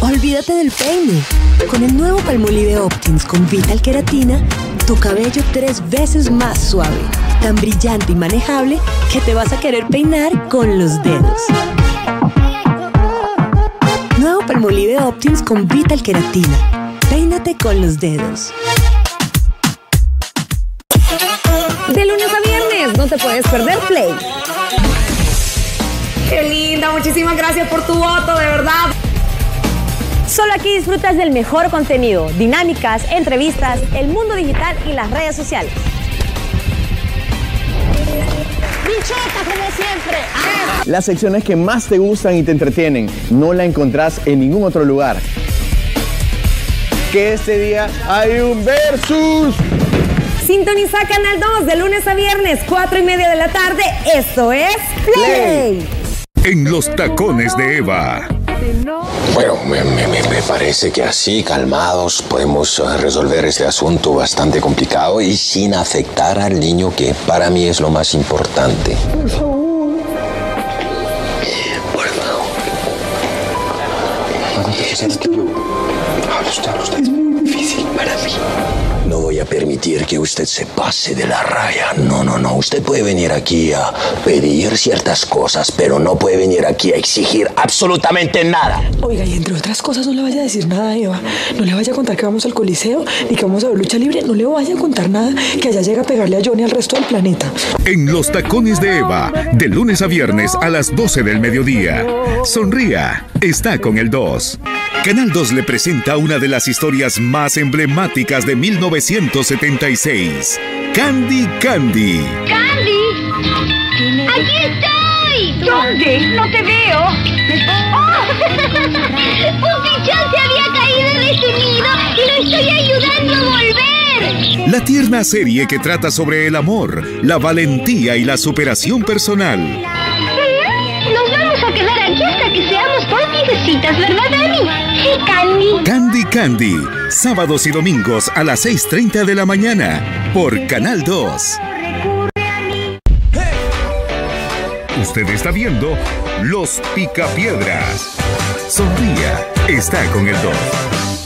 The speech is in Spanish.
Olvídate del peine. Con el nuevo Palmolive Optins con Vital Keratina, tu cabello tres veces más suave, tan brillante y manejable que te vas a querer peinar con los dedos. Nuevo Palmolive Optins con Vital Keratina. Peínate con los dedos. No te puedes perder Play. Qué linda, muchísimas gracias por tu voto, de verdad. Solo aquí disfrutas del mejor contenido, dinámicas, entrevistas, el mundo digital y las redes sociales. Bichota, como siempre. Las secciones que más te gustan y te entretienen, no la encontrás en ningún otro lugar. Que este día hay un versus. Sintoniza Canal 2 de lunes a viernes, 4 y media de la tarde. Esto es Play. En los tacones de Eva. Bueno, me, me- me- me parece que así, calmados, podemos eh, resolver este asunto bastante complicado y sin afectar al niño, que para mí es lo más importante. Por favor. Por favor. Hable usted, hable usted. Permitir que usted se pase de la raya. No, no, no. Usted puede venir aquí a pedir ciertas cosas, pero no puede venir aquí a exigir absolutamente nada. Oiga, y entre otras cosas, no le vaya a decir nada a Eva. No le vaya a contar que vamos al Coliseo ni que vamos a ver lucha libre. No le vaya a contar nada que allá llega a pegarle a Johnny al resto del planeta. En los tacones de Eva. De lunes a viernes a las 12 del mediodía. Sonría. Está con el 2. Canal 2 le presenta una de las historias más emblemáticas de 1976. Candy Candy. ¡Candy! ¡Aquí estoy! ¿Dónde? No te veo. ¡Oh! Un pichón se había caído de ese nido y lo estoy ayudando a volver. La tierna serie que trata sobre el amor, la valentía y la superación personal. Nos vamos a quedar aquí hasta que seamos porquisitas, ¿verdad, Dani? Sí, Candy. Candy Candy. Sábados y domingos a las 6.30 de la mañana. Por Canal 2. Usted está viendo Los Picapiedras. Sonría. Está con el 2.